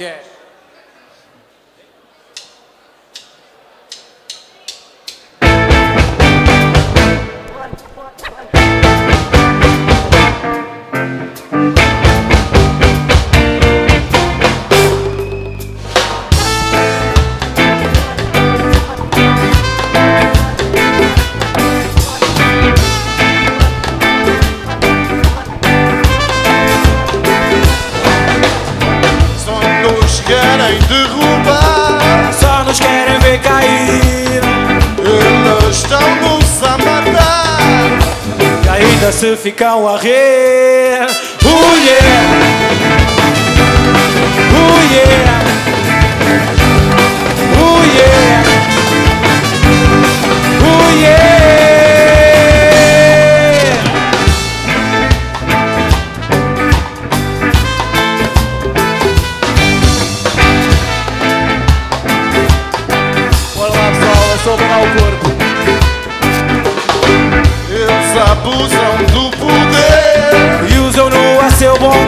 Yeah. querem derrubar, só nos querem ver cair. Eles estão-nos a matar e ainda se ficam a rir. Oh yeah! Oh yeah!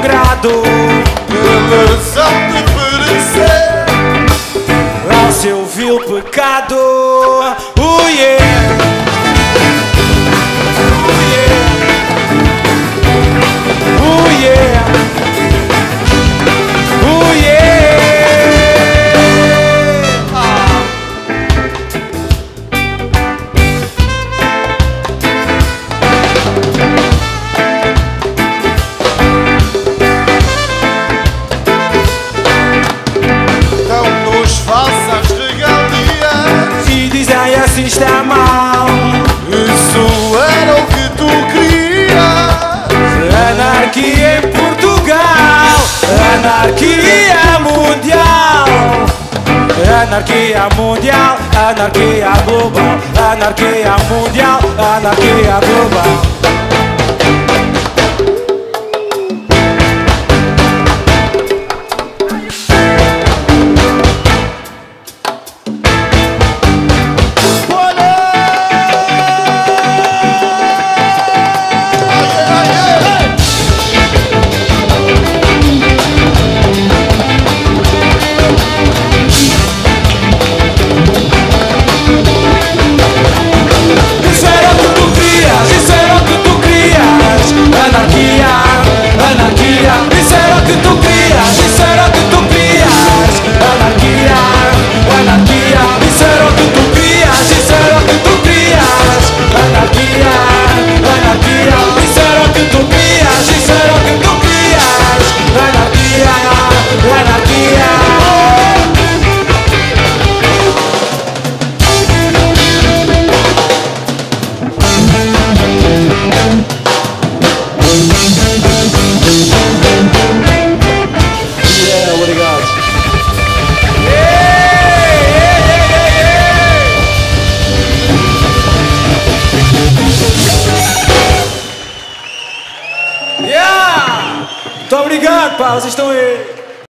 grado. Balançar oferecer Lá se eu vi o pecado Oh yeah Anarquia mundial. Anarquia mundial Anarquia global. Anarquia mundial Anarquia global. Tiago estão aí.